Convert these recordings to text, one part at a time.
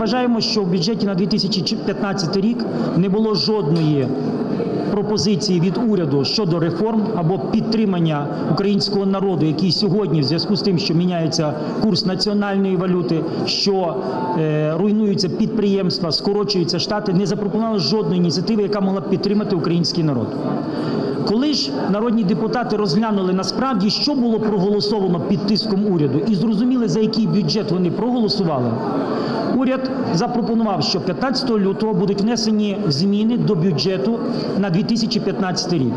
Вважаємо, що в бюджеті на 2015 рік не було жодної пропозиції від уряду щодо реформ або підтримання українського народу, який сьогодні, в зв'язку з тим, що міняється курс національної валюти, що е, руйнуються підприємства, скорочуються штати, не запропонували жодної ініціативи, яка могла б підтримати український народ. Коли ж народні депутати розглянули насправді, що було проголосовано під тиском уряду, і зрозуміли, за який бюджет вони проголосували, уряд запропонував, що 15 лютого будуть внесені зміни до бюджету на 2015 рік.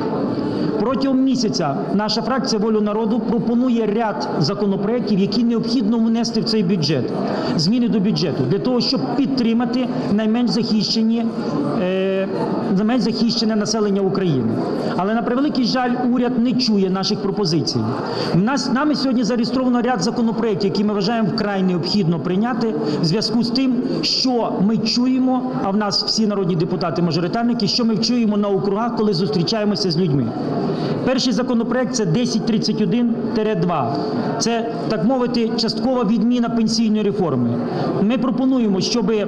Протягом місяця наша фракція волю народу пропонує ряд законопроєктів, які необхідно внести в цей бюджет, зміни до бюджету, для того, щоб підтримати найменш захищені. Е, найменш захищене населення України. Але на превеликий жаль, уряд не чує наших пропозицій. Нас нами сьогодні зареєстровано ряд законопроєктів, які ми вважаємо вкрай необхідно прийняти в зв'язку з тим, що ми чуємо, а в нас всі народні депутати-мажоритарники, що ми чуємо на округах, коли зустрічаємося з людьми. Перший законопроект це 1031-2. Це так мовити часткова відміна пенсійної реформи. Ми пропонуємо, щоби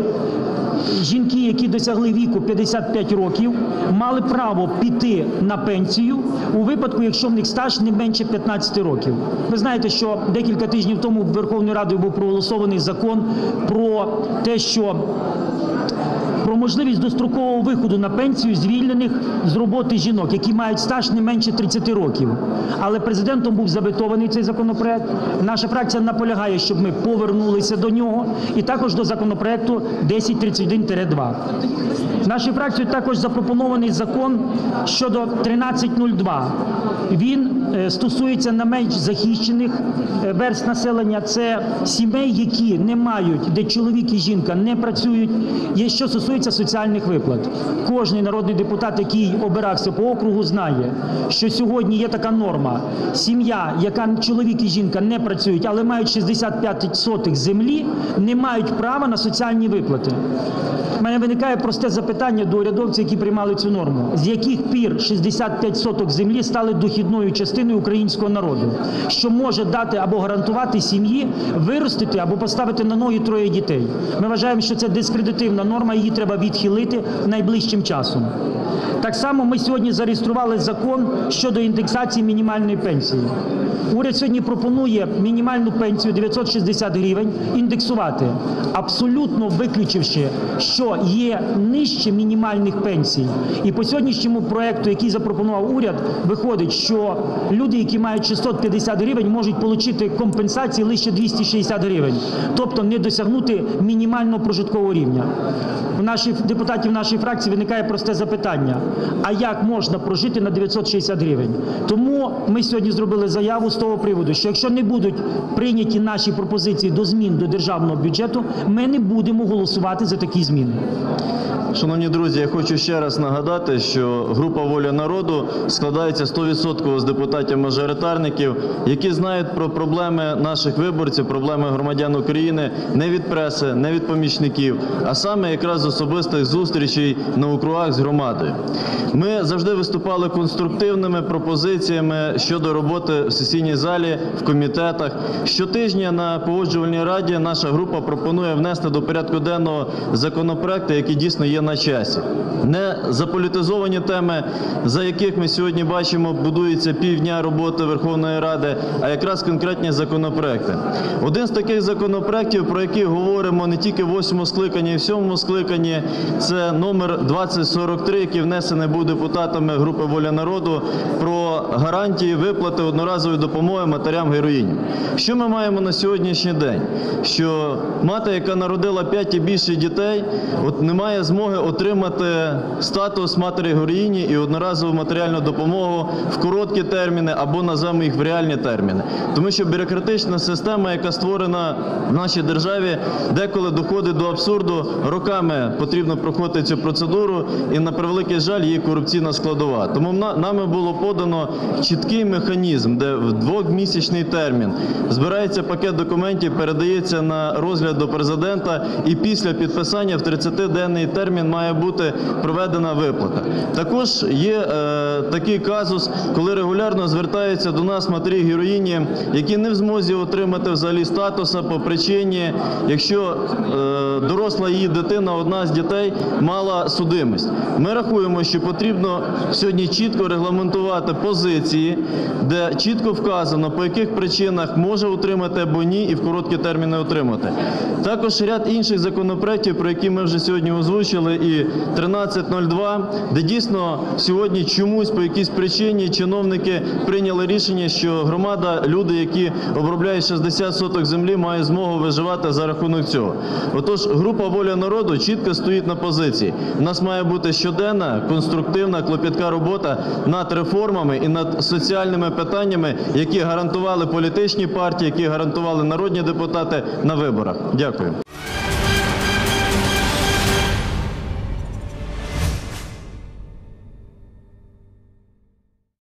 жінки, які досягли віку 55 років, мали право піти на пенсію у випадку, якщо в них стаж не менше 15 років. Ви знаєте, що декілька тижнів тому Верховною Радою був проголосований закон про те, що можливість дострокового виходу на пенсію звільнених з роботи жінок, які мають стаж не менше 30 років. Але президентом був заветований цей законопроект. Наша фракція наполягає, щоб ми повернулися до нього, і також до законопроекту 1031-2. Нашою фракцією також запропонований закон щодо 1302. Він е, стосується на менш захищених е, верст населення. Це сімей, які не мають, де чоловік і жінка не працюють. Є що стосується соціальних виплат. Кожний народний депутат, який обирався по округу, знає, що сьогодні є така норма: сім'я, яка чоловік і жінка не працюють, але мають 65 сотих землі, не мають права на соціальні виплати. У мене виникає просте запитання до урядовців, які приймали цю норму: з яких пір 65 соток землі стали дохідною частиною українського народу, що може дати або гарантувати сім'ї виростити або поставити на ноги троє дітей. Ми вважаємо, що це дискредитивна норма, її треба відхилити найближчим часом. Так само ми сьогодні зареєстрували закон щодо індексації мінімальної пенсії. Уряд сьогодні пропонує мінімальну пенсію 960 гривень індексувати, абсолютно виключивши, що є нижче мінімальних пенсій. І по сьогоднішньому проекту, який запропонував уряд, виходить, що люди, які мають 650 гривень, можуть отримати компенсації лише 260 гривень, тобто не досягнути мінімального прожиткового рівня. У наших депутатів нашої фракції виникає просте запитання: а як можна прожити на 960 гривень? Тому ми сьогодні зробили заяву з того приводу, що якщо не будуть прийняті наші пропозиції до змін до державного бюджету, ми не будемо голосувати за такі зміни. Шановні друзі, я хочу ще раз нагадати, що група Воля народу складається 100% з депутатів-мажоритарників, які знають про проблеми наших виборців, проблеми громадян України не від преси, не від помічників, а саме якраз особистих зустрічей на округах з громадою. Ми завжди виступали конструктивними пропозиціями щодо роботи в сесійній залі, в комітетах. Щотижня на погоджувальній раді наша група пропонує внести до порядку денного законопроекти, які дійсно є на часі. Не заполітизовані теми, за яких ми сьогодні бачимо, будується півдня роботи Верховної Ради, а якраз конкретні законопроекти. Один з таких законопроектів, про які говоримо не тільки в восьмому скликанні, і в сьомому скликанні, це номер 2043, який внесений був депутатами групи Воля народу про гарантії виплати одноразової допомоги матерям героїням. Що ми маємо на сьогоднішній день? Що мати, яка народила 5 і більше дітей, от не має змоги отримати статус матері героїні і одноразову матеріальну допомогу в короткі терміни або назвемо їх в реальні терміни. Тому що бюрократична система, яка створена в нашій державі, деколи доходить до абсурду. Роками потрібно проходити цю процедуру, і на превеликий жаль, є корупційна складова. Тому на- нами було подано чіткий механізм, де в двохмісячний термін збирається пакет документів, передається на розгляд до президента, і після підписання в 30-денний термін термін має бути проведена виплата. Також є е, такий казус, коли регулярно звертаються до нас матері героїні, які не в змозі отримати взагалі статуса по причині, якщо е, доросла її дитина, одна з дітей, мала судимість. Ми рахуємо, що потрібно сьогодні чітко регламентувати позиції, де чітко вказано, по яких причинах може отримати або ні, і в короткі терміни отримати. Також ряд інших законопроєктів, про які ми вже сьогодні озвучили, і 1302, де дійсно сьогодні чомусь по якійсь причині чиновники прийняли рішення, що громада, люди, які обробляють 60 соток землі, мають змогу виживати за рахунок цього. Отож, група воля народу чітко стоїть на позиції. У нас має бути щоденна, конструктивна, клопітка робота над реформами і над соціальними питаннями, які гарантували політичні партії, які гарантували народні депутати на виборах. Дякую.